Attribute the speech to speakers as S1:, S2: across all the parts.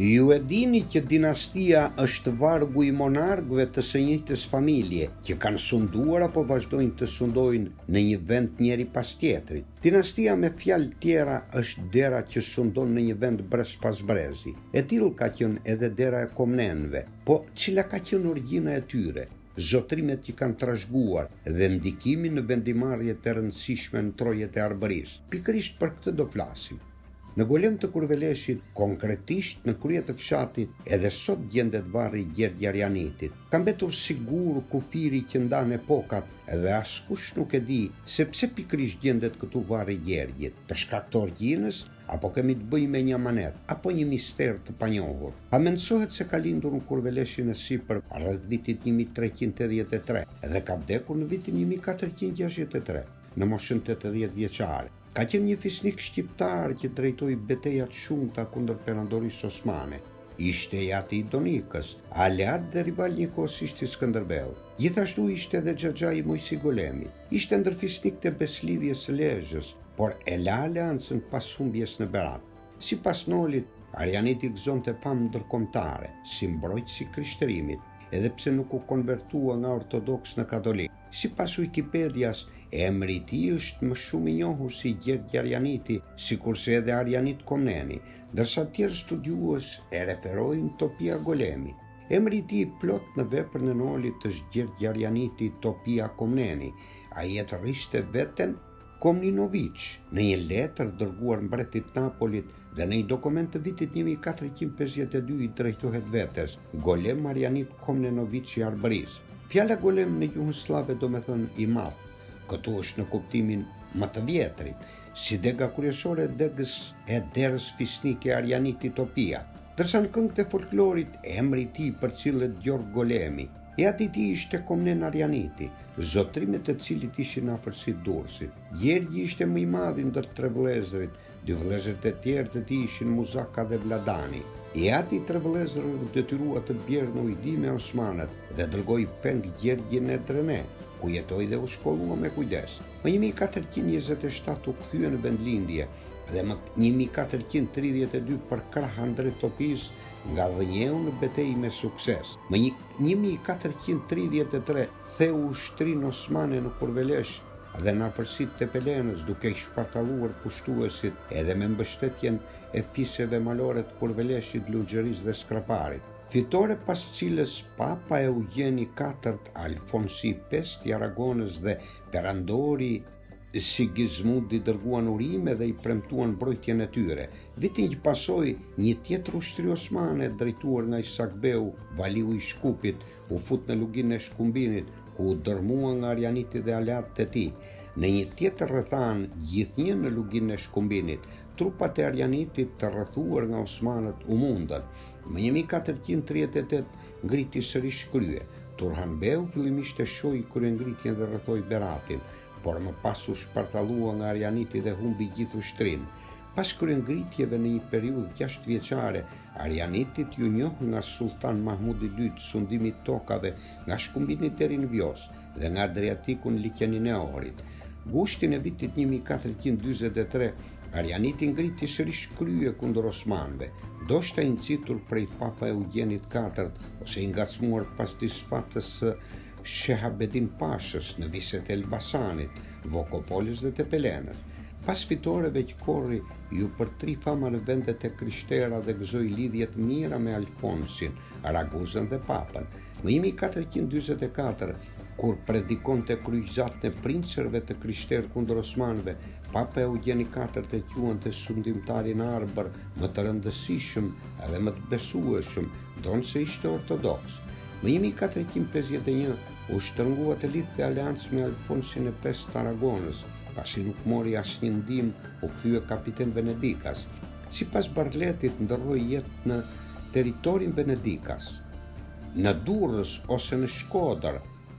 S1: Ju e dini që dinastia është vargu i monarkëve të së njëjtës familje, që kanë sunduar apo vazhdojnë të sundojnë në një vend njëri pas tjetrit. Dinastia me fjalë tjera është dera që sundon në një vend brez pas brezi. E tillë ka qenë edhe dera e Komnenëve. Po, cila ka qenë origjina e tyre? Zotërimet që kanë trashëguar dhe ndikimin në vendimmarrje të rëndësishme në trojet e Arbërisë. Pikërisht për këtë do flasim. Në Golem të Kurveleshit, konkretisht në krye të fshatit, edhe sot gjendet varri i Gjergj Arianitit. Ka mbetur sikur kufiri që ndan epokat dhe askush nuk e di se pse pikërisht gjendet këtu varri i Gjergjit. Për shkak të origjinës, Apo kemi të bëjmë me një amanet, apo një mister të panjohur? Hamendësohet se ka lindur në Kurveleshin e Sipërm rreth vitit një mijë e treqind e tetëdhjetë e tre dhe ka vdekur në vitin një mijë e katërqind e gjashtëdhjetë e tre, në moshën tetëdhjetë vjeçare. Ka qenë një fisnik shqiptar që drejtoi beteja të shumta kundër Perandorisë Osmane, ishte i ati i Donikës, aleat dhe rival njëkohësisht i Skënderbeut. Gjithashtu ishte dhe xhaxhai i Moisi Golemit. Ishte ndër fisnikët e Beslidhjes së Lezhës, por e la aleancën pas humbjes në Berat. Sipas Nolit, Arianiti gëzonte famë ndërkombëtare, si mbrojtës i Krishterimit, edhe pse nuk u konvertua nga ortodoks në katolik. Sipas Wikipedias, emri i tij është më shumë i njohur si Gjergj Arianiti, sikurse edhe Arianit Komneni, ndërsa tjerë studiues e referojnë Topia Golemi. Emri i tij i plotë në veprën e Nolit është Gjergj Arianiti Topia Komneni. Ai e thërrishte veten Komninoviç në një letër dërguar mbretit Napolit dhe në një dokument të vitit 1452 i drejtohet vetes, Golem Arianit Komnenoviç i Arbërisë. Fjala golem në gjuhën sllave domethënë i madh, këtu është në kuptimin më të vjetrit, si dega kryesore e degës e derës fisnike Arianiti Topia. Ndërsa në këngët e folklorit emri i tij përcillet Gjorg Golemi. I ati i tij ishte Komnen Arianiti, zotërimet e të cilit ishin në afërsi të Durrësit. Gjergji ishte më i madhi ndër tre vëllezërit, dy vëllezërit e tjerë të tij ishin Muzaka dhe Vladani. I ati i tre vëllezërve u detyrua të bjerë në ujdi me osmanët dhe dërgoi peng Gjergjin në Edrene, ku jetoi dhe u shkollua me kujdes. Më një mijë e katërqind e njëzet e shtatë u kthye në vendlindje, dhe më një mijë e katërqind e tridhjetë e dy përkrah Andrea Topisë ngadhënjeu në betejë me sukses. Më një një mijë e katërqind e tridhjetë e tre theu ushtrinë osmane në Kurvelesh dhe në afërsi të Tepelenës duke i shpartalluar pushtuesit edhe me mbështetjen e fiseve malore të Kurveleshit, Lunxhërisë dhe Skraparit. Fitore pas cilës Papa Eugjeni i katërt, Alfonsi i pestë i Aragonës dhe Perandori Sigismund i dërguan urime dhe i premtuan mbrojtjen e tyre. Vitin që pasoi, një tjetër ushtri osmane drejtuar nga Isakbeu, valiu i Shkupit, u fut në luginën e Shkumbinit, ku u dërmua nga Arjaniti dhe aleatët e tij. Në një tjetër rrethanë, gjithnjë në luginën e Shkumbinit, trupat e Arjanitit të rrethuar nga osmanët u mundën. Më 1438 Ngriti sërish krye. Turhanbeu fillimisht e shoi kryengritjen dhe rrethoi Beratin, por më pas u shpartallua nga Arianiti dhe humbi gjithë ushtrinë. Pas kryengritjeve në një periudhë gjashtëvjeçare, Arianitit iu njoh nga Sulltan Mahmud i Dytë sundimi i tokave nga Shkumbini deri në Vjosë, dhe nga Adriatiku në Liqenin e Ohrit. Gushtin e vitit 1443, Arianiti ngriti sërish krye kundër osmanëve, ndoshta i nxitur prej Papa Eugenit IV ose i ngacmuar pas disfatës së Shehabedin Pashës në viset e Elbasanit, Vokopolës dhe Tepelenës. Pas fitoreve që korri, iu përtëri fama në vendet e krishtera dhe gëzoi lidhje të mira me Alfonsin, Raguzën dhe Papën. Më një mijë e katërqind e dyzet e katër, kur predikonte kryqëzatën e princërve të krishterë kundër osmanëve, Papa Eugjeni IV e quante sundimtarin arbër më të rëndësishëm dhe më të besueshëm, ndonëse ishte ortodoks. Më 1451 u shtrëngua të lidhte aleancë me Alfonsin e Pestë të Aragonës, pasi nuk mori asnjë ndihmë u kthye kapiten Venedikas. Sipas Barletit, ndërroi jetë në territorin Venedikas. Në Durrës ose në Shkodër,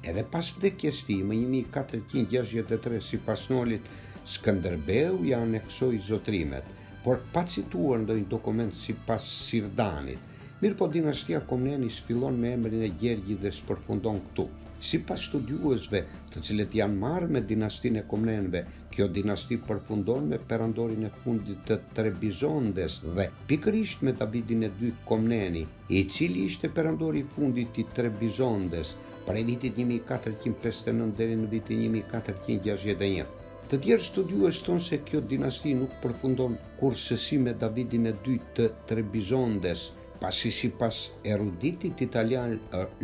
S1: edhe pas vdekjes së tij më një mijë e katërqind e gjashtëdhjetë e tre sipas Nolit Skënderbeu ia aneksoi zotërimet, por pa cituar ndonjë dokument sipas Sirdanit. Mirëpo dinastia Komneni s'fillon me emrin e Gjergjit dhe s'përfundon këtu. Sipas studiuesve, të cilët janë marrë me dinastinë e Komnenëve, kjo dinasti përfundon me perandorin e fundit të Trebizondes dhe pikërisht me Davidin e Dytë Komneni, i cili ishte perandori i fundit i Trebizondes prej vitit 1459 deri në vitin 1461. Të tjerë studiues thonë se kjo dinasti nuk përfundon kurrsesi me Davidin e dytë të Trebizondes, pasi sipas eruditit italian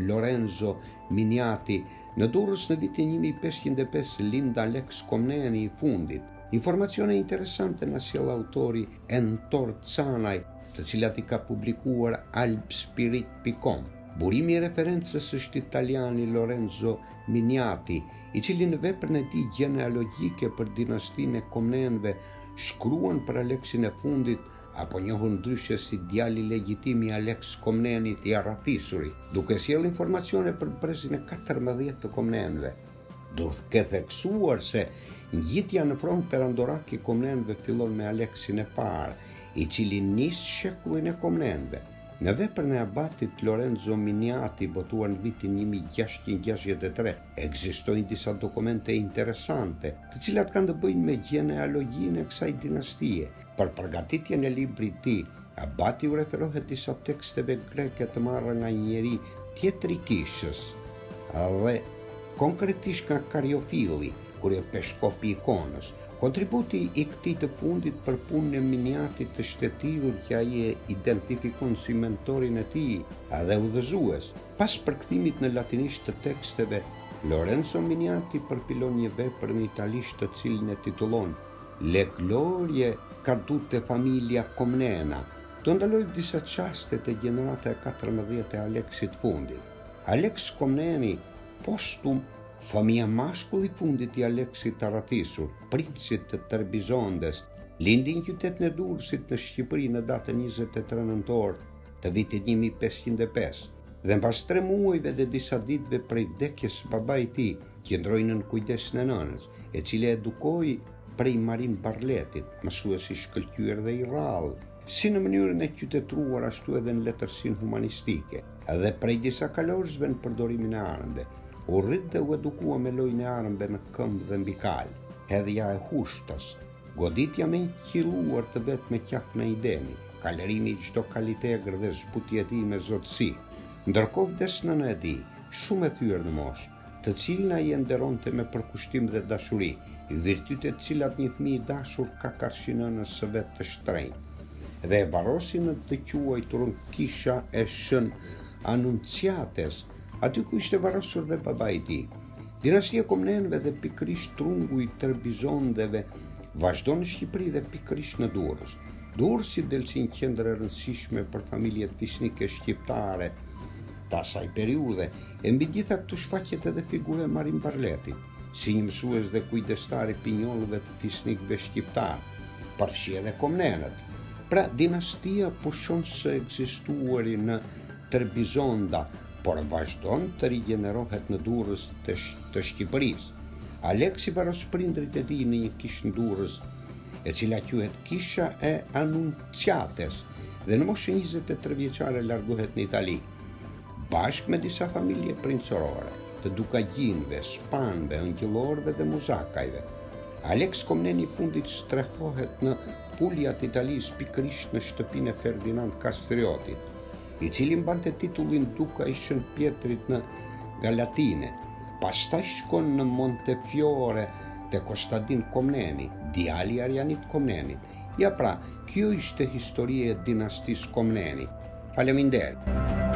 S1: Lorenzo Miniati, në Durrës në vitin 1505 lind Aleks Komneni i fundit. Informacione interesante na sjell autori Entor Canaj, të cilat i ka publikuar albspirit.com. Burimi i referencës është italiani Lorenzo Miniati, i cili në veprën e tij gjenealogjike për dinastinë e Komnenëve shkruan për Aleksin e Fundit, apo njohur ndryshe si djali legjitim i Aleks Komnenit i arratisuri, duke sjellë informacione për brezin e katërmbëdhjetë të Komnenëve. Duhet theksuar se ngjitja në fronin perandorak i komnenëve fillon me Aleksin e parë, i cili nis shekullin e komnenëve. Në veprën e abatit Lorenzo Miniati, botuar në vitin 1663, ekzistojnë disa dokumente interesante, të cilat kanë të bëjnë me gjenealogjinë e kësaj dinastie. Për përgatitjen e librit të tij, Abati u referohet disa teksteve greke të marra nga një njeri tjetër i kishës, dhe konkretisht nga Kariofili, kryepeshkopi i Ikonës. Kontributi i këtij të fundit për punën e miniatit është i tillë që ai e identifikon si mentorin e tij dhe udhëzues. Pas përkthimit në latinisht të teksteve, Lorenzo Miniati përpilon një vepër në italisht të cilën e titullon Le glorie cadute familia Comnena do ndaloj disa çaste te gjenerata e katërmbëdhjetë e Aleksit të fundit Aleks komneni postum fëmija mashkull i fundit i Aleksit të arratisur princit të Trebizondes lindi në qytetin e Durrësit në Shqipëri në datën njëzet e tre nëntor të vitit një mijë e pesëqind e pesë dhe mbas tre muajve dhe disa ditëve prej vdekjes së babait të tij Qëndroi nën kujdesin e nënës, e cila e edukoi prej Marin Barletit, mësues i shkëlqyer dhe i rrallë, si në mënyrën e qytetëruar ashtu edhe në letërsinë humanistike, dhe prej disa kalorësve në përdorimin e armëve. U rrit dhe u edukua me lojën e armëve në këmbë dhe mbi kalë, hedhja e hushtës, goditja me një qëlluar të vetme qafën e një demi, kalërimi i çdo kali të egër dhe zbutja e tij me zotësi. Ndërkohë vdes nëna e tij, shumë e thyer në moshë, të cilën ai e nderonte me përkushtim dhe dashuri, virtyte të cilat një fëmijë i dashur ka karshi nënës së vet të shtrenjtë. Dhe e varrosi në të quajturën kisha e Shën Anunciates, aty ku ishte varrosur dhe babai i tij. Dinastia e Komnenëve dhe pikërisht trungu i Trebizondeve vazhdon në Shqipëri dhe pikërisht në Durrës. Durrësi del si një qendër e rëndësishme për familjet fisnike shqiptare të asaj periudhe, E mbi të gjitha këtu shfaqet edhe figura e Marin Barletit, si një mësues dhe kujdestar i pinjollëve të fisnikëve shqiptarë, përfshi edhe komnenët. Pra, dinastia pushon së ekzistuari në Trebizonda, por vazhdon të rigjenerohet në Durrës të Shqipërisë. Aleksi varros prindërit e tij në një kishë në Durrës, e cila quhet Kisha e Anunciates, dhe në moshën 23 vjeçare largohet në Itali. Bashkë me disa familje princërore, të Dukagjinëve, Spanëve, Engjëllorëve dhe Muzakajve, Aleks Komneni i fundit strehohet në Pulja të Italisë pikërisht në shtëpinë e Ferdinand Kastriotit, i cili mbante titullin Duka i Shën Pjetrit në Galatine. Pastaj shkon në Montefiore te Kostadin Komneni, djali i Arianit Komnenit. Ja pra, kjo ishte historia e dinastisë Komneni. Faleminderit!